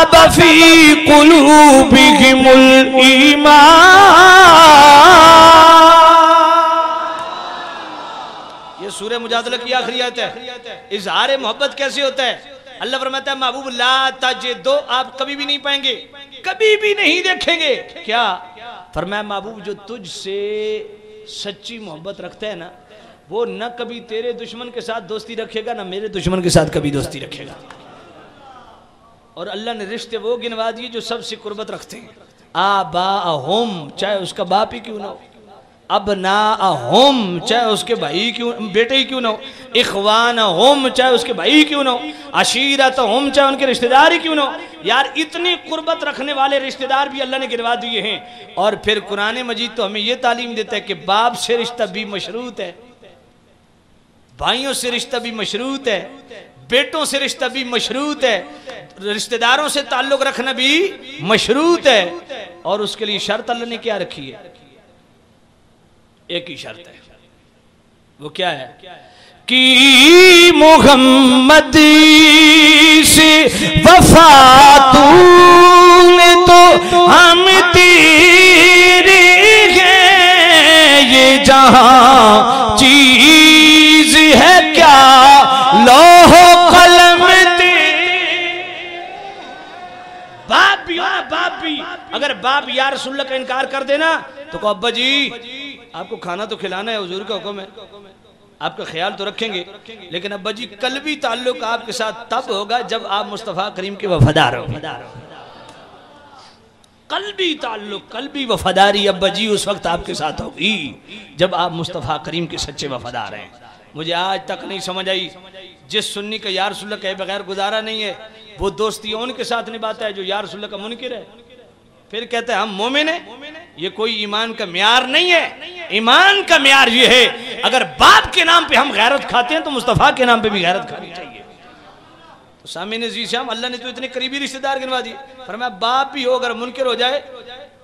कतब फ़ी कुलूबिहिमुल ये सूर्य मुजादला की आखिरी आयत है। इजहार मोहब्बत कैसे होता है? अल्लाह फरमाता है, महबूब, ला ताजे दो आप कभी भी नहीं पाएँगे। कभी भी नहीं देखेंगे। क्या? फरमाया, महबूब, जो तुझसे सच्ची मोहब्बत रखता है ना, वो न कभी तेरे दुश्मन के साथ दोस्ती रखेगा, ना मेरे दुश्मन के साथ कभी दोस्ती रखेगा। और अल्लाह ने रिश्ते वो गिनवा दिए जो सबसे कुर्बत रखते हैं। आ बा होम चाहे उसका बाप ही क्यों ना हो। अब ना होम चाहे उसके भाई क्यों, बेटे ही क्यों ना हो। इखवान होम चाहे उसके भाई क्यों ना हो। अशीरत होम चाहे उनके रिश्तेदार ही क्यों ना हो। यार, इतनी कुर्बत रखने वाले रिश्तेदार भी अल्लाह ने गिरवा दिए हैं। और फिर कुरान मजीद तो हमें यह तालीम देता है कि बाप से रिश्ता भी मशरूत है, भाइयों से रिश्ता भी मशरूत है। बेटों से रिश्ता भी मशरूत है। रिश्तेदारों से ताल्लुक रखना भी मशरूत है। और उसके लिए शर्त अल्लाह ने क्या रखी है? एक ही शर्त है। वो क्या है? कि मोहम्मद से वफा तूने तो हम तेरे हैं। ये जहाँ चीज़ अगर बाप यार रसूलुल्लाह का इनकार कर देना तो कहो, अब्बा जी, आपको खाना तो खिलाना है, हुजूर का हुक्म है। आपका ख्याल तो रखेंगे, लेकिन अब्बा जी कल भी ताल्लुक आपके साथ तब होगा जब आप मुस्तफ़ा करीम के वफादार हो। कल भी ताल्लुक कल भी वफादारी अब्बा जी, उस वक्त आपके साथ होगी, जब आप मुस्तफ़ा करीम के सच्चे वफादार हैं। मुझे आज तक नहीं समझ आई, जिस सुन्नी का यार सुल्ला कहे बगैर गुजारा नहीं है, वो दोस्ती उनके साथ निभाता है, जो यार सुल्ला का मुनकिर है। फिर कहते हैं, हम मोमिन है। ये कोई ईमान का म्यार नहीं है। ईमान का म्यार ये है, अगर बाप के नाम पे हम गैरत खाते हैं तो मुस्तफ़ा के नाम पे भी गैरत खानी चाहिए। तो सामिन जी श्याम अल्लाह ने तो इतने करीबी रिश्तेदार गिनवा दिए। पर मैं बाप भी हो, अगर मुनकर हो जाए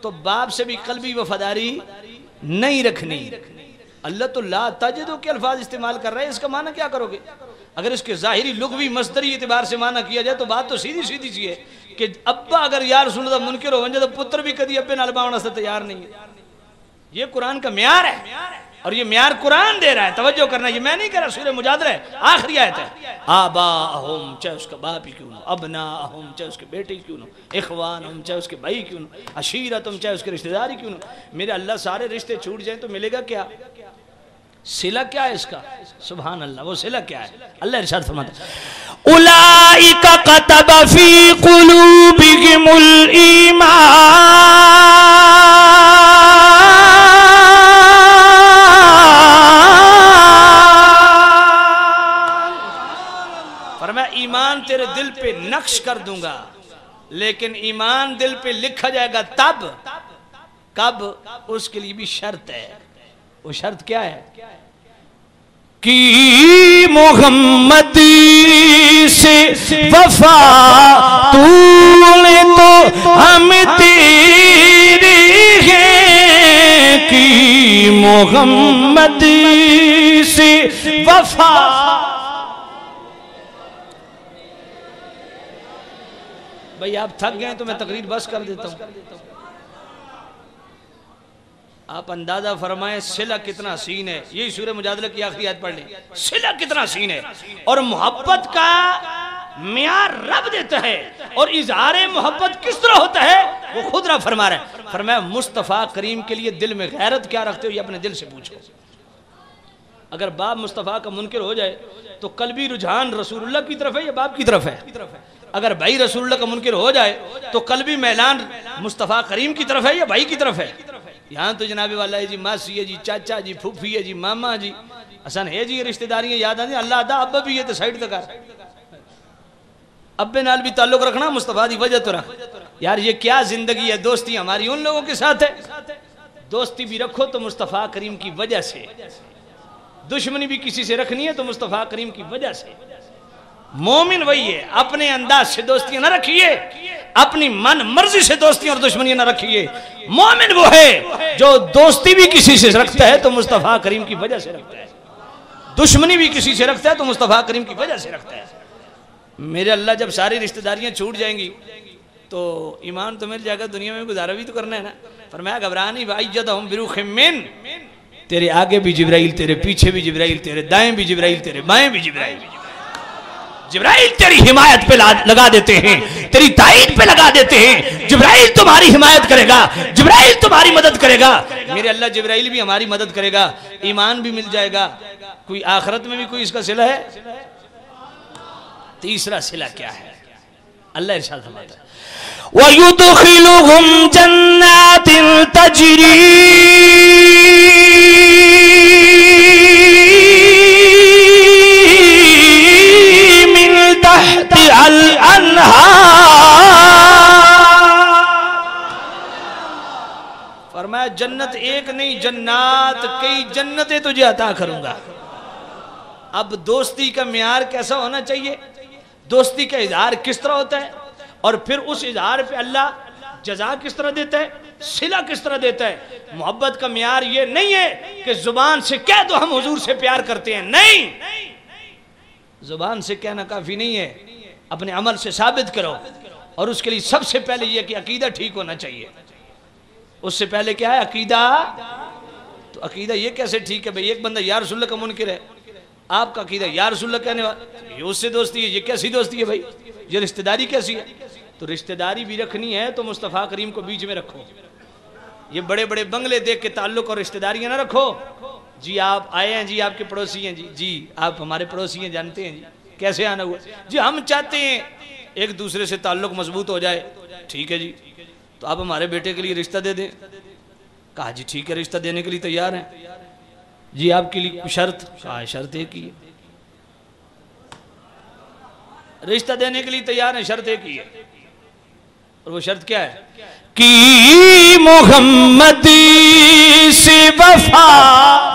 तो बाप से भी कल भी वफादारी नहीं रखनी। अल्लाह तो ला तजदो के अल्फाज इस्तेमाल कर रहे हैं, इसका माना क्या करोगे? अगर इसके जाहिरी लुगवी मस्तरी एतबार से माना किया जाए तो बात तो सीधी सीधी सी है। कि अब्बा अगर यार सुन मुनकर हो तो पुत्र भी कभी अब्बे नाल बावना से तैयार नहीं है। ये कुरान का म्यार है और ये म्यार कुरान दे रहा है। तवज्जो करना, ये मैं नहीं कह रहा सूर्य मुजादर है, आखिरी आयत है। आबा अहोम चाहे उसका बाप ही क्यों ना अबना अहोम चाहे उसके बेटे क्यों ना इखवान हम चाहे उसके भाई क्यों ना अशीरत हम चाहे उसके रिश्तेदार क्यों ना मेरे अल्लाह सारे रिश्ते छूट जाए तो मिलेगा क्या? सिला क्या है इसका? सुबहान अल्लाह वो सिला क्या है? अल्लाह इरशाद फरमाता उलाइका कतब फ़ी कुलूबिहिमुल ईमान। फरमाया ईमान तेरे दिल पे नक्श कर दूँगा लेकिन ईमान दिल पे लिखा जाएगा तब कब उसके लिए भी शर्त है। वो शर्त क्या है? की मोहम्मद से वफा तूने तो हम तेरे हैं की मोहम्मद से वफा। भाई आप थक गए तो मैं तकरीर बस कर देता हूँ। आप अंदाज़ा फरमाएँ सिला कितना सीन है। यही सूर्य मुजादला की आखिरी याद पढ़ लें। सिला कितना सीन है। और मोहब्बत का म्यार रब देता है। और इजहार मोहब्बत किस तरह होता है, वो खुद रब फरमा रहा है। फरमाया, मुस्तफ़ा करीम के लिए दिल में गैरत क्या रखते हो, ये अपने दिल से पूछो। अगर बाप मुस्तफ़ा का मुनकर हो जाए तो कल भी रुझान रसूलुल्लाह की तरफ़ है या बाप की तरफ़ है? अगर भाई रसूलुल्लाह का मुनकर हो जाए तो कल भी मैलान मुस्तफ़ा करीम की तरफ़ है या भाई की तरफ़ है? यहाँ तो जनाबे वाला है जी, मासी है जी, चाचा जी, फूफी है जी, मामा जी। असन है जी रिश्तेदारियाँ याद आती अल्लाह अदा अब्बा भी है तो साइड तक अब्बे नाल भी ताल्लुक रखना, मुस्तफ़ा की वजह तो रख। यार, ये क्या ज़िंदगी है, दोस्ती हमारी उन लोगों के साथ है। दोस्ती भी रखो तो मुस्तफ़ा करीम की वजह से। दुश्मनी भी किसी से रखनी है तो मुस्तफ़ा करीम की वजह से। मोमिन वही है, अपने अंदाज से दोस्तियाँ ना रखिए। अपनी मन मर्ज़ी से दोस्ती और दुश्मनियाँ ना रखिए। मोमिन वो है जो दोस्ती भी किसी से रखता है तो मुस्तफ़ा करीम की वजह से रखता है। दुश्मनी भी किसी से रखता है तो मुस्तफ़ा करीम की वजह से रखता है। मेरे अल्लाह जब सारी रिश्तेदारियाँ छूट जाएँगी तो ईमान तो मिल जाएगा, दुनिया में गुजारा भी तो करना है ना। पर मैं घबरा नहीं, भाई जद हम बिरुखिन तेरे आगे भी जिब्राइल, तेरे पीछे भी जिब्राइल, तेरे दाएँ भी जिब्राइल, तेरे बाएँ भी जिब्राइल। जिब्राइल तेरी हिमायत पे लगा देते हैं, तेरी ताइद पे लगा देते हैं। जिब्राइल तुम्हारी हिमायत करेगा, जिब्राइल तुम्हारी मदद करेगा। मेरे अल्लाह जिब्राइल भी हमारी मदद करेगा, ईमान भी मिल जाएगा। कोई आखरत में भी कोई इसका सिला है? तीसरा सिला क्या है? अल्लाह इरशाद फरमाता है, वयुदखिलुहुम जन्नातिन तजरी फरमाया जन्नत एक नहीं, जन्नात, कई जन्नतें तुझे अता करूँगा। अब दोस्ती का म्यार कैसा होना चाहिए? दोस्ती का इजहार किस तरह होता है? और फिर उस इजहार पे अल्लाह जजा किस तरह देता है? सिला किस तरह देता है? मोहब्बत का म्यार ये नहीं है कि ज़ुबान से कह दो हम हुजूर से प्यार करते हैं। नहीं! ज़ुबान से कहना काफ़ी नहीं है। अपने अमल से साबित करो। और उसके लिए सबसे पहले यह कि अकीदा ठीक होना चाहिए। उससे पहले क्या है? अकीदा। तो अकीदा ये कैसे ठीक है? भाई, एक बंदा यार सुल्ला का मुनकर है। आपका अकीदा यार सुल्ला कहने वाला। ये उससे दोस्ती है, ये कैसी दोस्ती है भाई? ये रिश्तेदारी कैसी है? तो रिश्तेदारी भी रखनी है तो मुस्तफ़ा करीम को बीच में रखो। ये बड़े बड़े बंगले देख के ताल्लुक और रिश्तेदारियाँ ना रखो। जी आप आए हैं, जी आपके पड़ोसी हैं, जी जी आप हमारे पड़ोसी हैं, जानते हैं, जी। कैसे आना हुआ? जी, हम चाहते हैं एक दूसरे से ताल्लुक मज़बूत हो जाए। ठीक है जी। तो आप हमारे बेटे के लिए रिश्ता दे दें। कहा, जी, ठीक है, रिश्ता देने के लिए तैयार हैं। जी, आपके लिए शर्त? कहा, शर्त एक ही है। रिश्ता देने के लिए तैयार है, शर्त एक ही है। और वो शर्त क्या है? कि मोहम्मद से वफा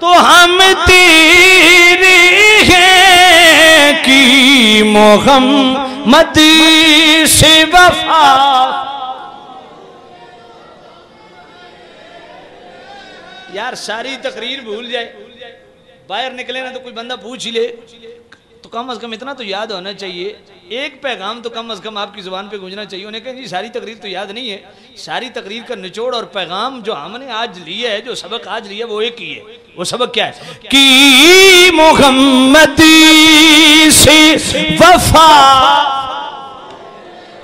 तो हम तेरे हैं कि मोहम्मद से वफा। यार, सारी तकरीर भूल जाए। बाहर निकले ना तो कोई बंदा पूछ ही ले। तो कम अज कम इतना तो याद होना चाहिए। एक पैगाम तो कम अज कम आपकी ज़ुबान पे गूंजना चाहिए। उन्हें कहें, जी, सारी तकरीर तो याद नहीं है। सारी तकरीर का निचोड़ और पैगाम जो हमने आज लिया है, जो सबक आज लिया वो एक ही है। वो सबक क्या है? कि मोहम्मद से वफा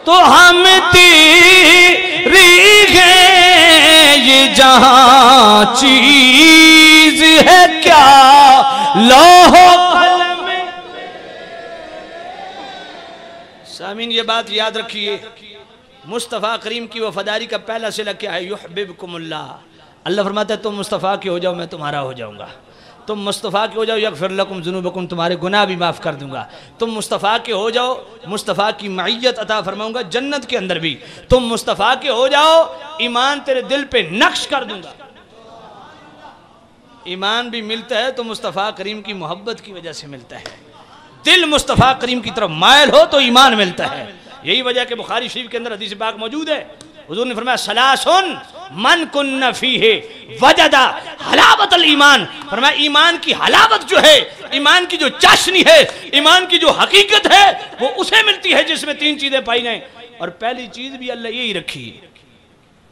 तो हम तेरे हैं ये जहाँ चीज़ है क्या? लोहो सामीन ये बात याद रखिए। मुस्तफ़ा करीम की वफादारी का पहला सिला क्या है? युहबिबकुमुल्ला अल्लाह फरमाता है, तुम मुस्तफ़ा के हो जाओ, मैं तुम्हारा हो जाऊँगा। तुम मुस्तफ़ा के हो जाओ यक फिरलकुम जुनूबकुम, तुम्हारे गुनाह भी माफ़ कर दूँगा। तुम मुस्तफ़ा के हो जाओ, मुस्तफ़ा की मैयत अता फरमाऊँगा, जन्नत के अंदर भी। तुम मुस्तफ़ा के हो जाओ, ईमान तेरे दिल पे नक्श कर दूँगा। ईमान भी मिलता है तो मुस्तफ़ा करीम की मोहब्बत की वजह से मिलता है। दिल मुस्तफ़ा करीम की तरफ़ मायल हो तो ईमान मिलता है। यही वजह के बुखारी शरीफ के अंदर हदीस पाक मौजूद है। हुजूर ने फरमाया, सलासुन मन कुन फ़ी है वजदा हलावत ईमान। फरमाया, ईमान की हलावत जो है, ईमान की जो चाशनी है, ईमान की जो हकीकत है, वो उसे मिलती है जिसमें तीन चीज़ें पाई जाए। और पहली चीज़ भी अल्लाह यही रखी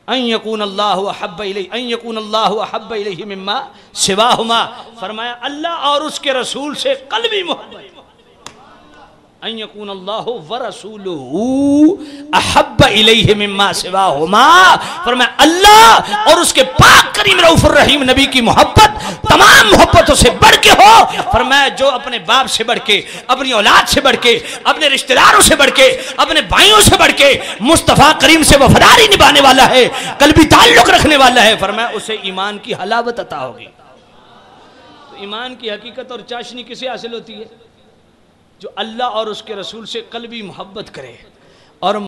अयकून अल्लाह हब्ब अयकून अल्लाह हब्ब मिम्मा सिवाहुमा। फरमाया, अल्लाह और उसके रसूल से कल्बी मोहब्बत। अपने बाप से बढ़ के अपनी औलाद से बढ़ के अपने रिश्तेदारों से बढ़ के अपने भाइयों से बढ़ के मुस्तफ़ा करीम से वफादारी निभाने वाला है कल भी ताल्लुक रखने वाला है फरमाया उसे ईमान की हलावत अता होगी ईमान की हकीकत और चाशनी किसे हासिल होती है जो अल्लाह और उसके रसूल से कल भी मोहब्बत करे और